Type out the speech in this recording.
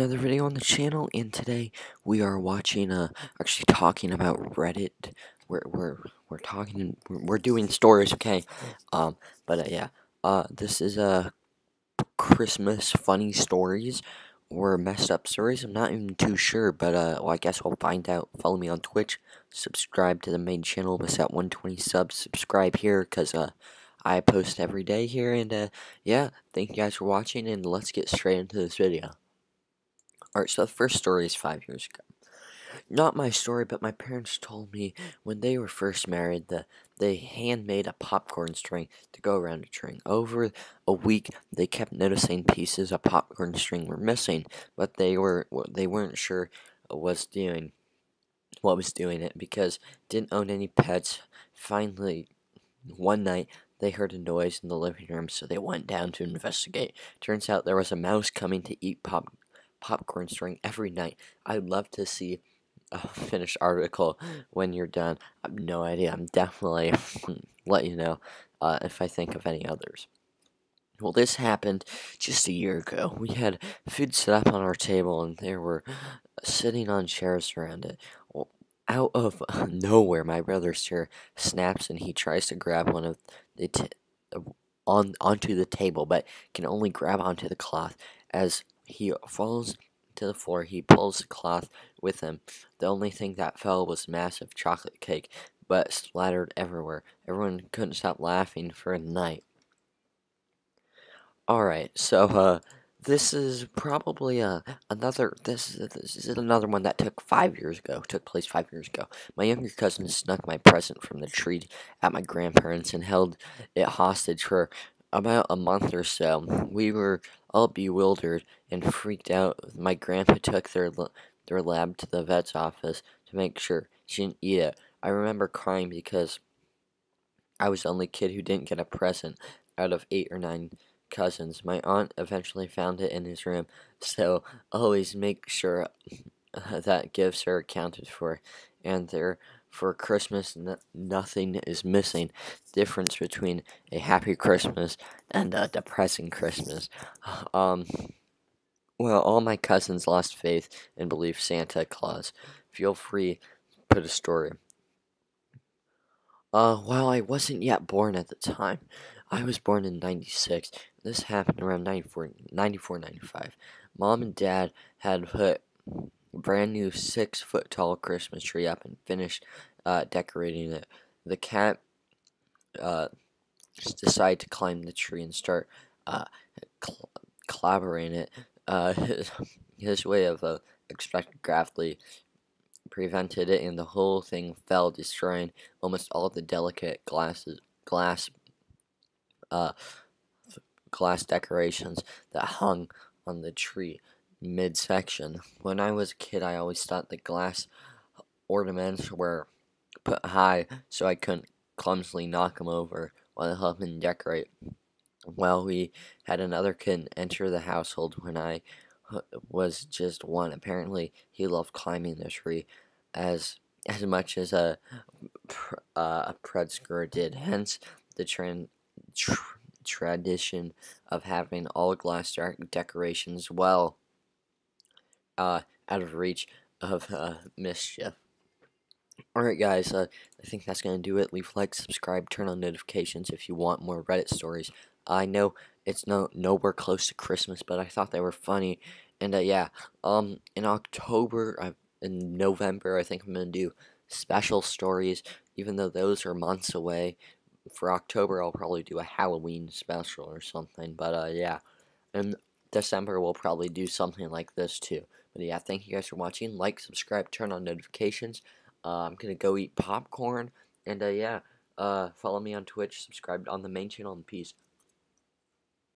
another video on the channel, and today we are watching, uh, actually talking about Reddit. We're, we're, we're talking, we're doing stories, okay? Um, but, uh, yeah, uh, this is, uh, Christmas funny stories, or messed up stories, I'm not even too sure, but, uh, well, I guess we'll find out. Follow me on Twitch, subscribe to the main channel, miss out 120 subs, subscribe here, because, uh, I post every day here, and, uh, yeah, thank you guys for watching, and let's get straight into this video. Alright, so the first story is five years ago. Not my story, but my parents told me when they were first married that they handmade a popcorn string to go around a tree. Over a week, they kept noticing pieces of popcorn string were missing, but they were they weren't sure was doing what was doing it because didn't own any pets. Finally, one night they heard a noise in the living room, so they went down to investigate. Turns out there was a mouse coming to eat pop popcorn string every night. I'd love to see a finished article when you're done. I have no idea. I'm definitely let you know uh, if I think of any others. Well, this happened just a year ago. We had food set up on our table, and there were sitting on chairs around it. Well, out of nowhere, my brother's chair snaps, and he tries to grab one of the on onto the table, but can only grab onto the cloth as he falls to the floor. He pulls the cloth with him. The only thing that fell was a massive chocolate cake, but splattered everywhere. Everyone couldn't stop laughing for a night. Alright, so, uh, this is probably uh, another this is, this is another one that took five years ago took place five years ago my younger cousin snuck my present from the tree at my grandparents and held it hostage for about a month or so, we were all bewildered and freaked out. My grandpa took their their lab to the vet's office to make sure she didn't eat it. I remember crying because I was the only kid who didn't get a present out of eight or nine cousins. My aunt eventually found it in his room, so always make sure uh, that gifts are accounted for, and there for Christmas, nothing is missing. Difference between a happy Christmas and a depressing Christmas. Um, well, all my cousins lost faith and believed Santa Claus. Feel free to put a story. Uh, while I wasn't yet born at the time, I was born in 96. This happened around 94, 94 95. Mom and Dad had put brand new six foot tall Christmas tree up and finished uh, decorating it. The cat uh, decided to climb the tree and start uh, cl collaborating it. Uh, his, his way of uh, prevented it, and the whole thing fell, destroying almost all the delicate glasses, glass, uh, glass decorations that hung on the tree midsection. When I was a kid, I always thought the glass ornaments were put high so I couldn't clumsily knock them over while helping decorate. Well, we had another kid enter the household when I was just one. Apparently, he loved climbing the tree as as much as a uh, a Pritzker did. Hence, the trend. Tr tradition of having all glass decorations well uh, out of reach of uh, mischief. Alright guys, uh, I think that's going to do it. Leave like, subscribe, turn on notifications if you want more Reddit stories. I know it's no nowhere close to Christmas, but I thought they were funny. And uh, yeah, um, in October, uh, in November, I think I'm going to do special stories, even though those are months away. For October, I'll probably do a Halloween special or something, but uh, yeah. In December, we'll probably do something like this too. But yeah, thank you guys for watching. Like, subscribe, turn on notifications. Uh, I'm gonna go eat popcorn, and uh, yeah, uh, follow me on Twitch, subscribe on the main channel, and peace.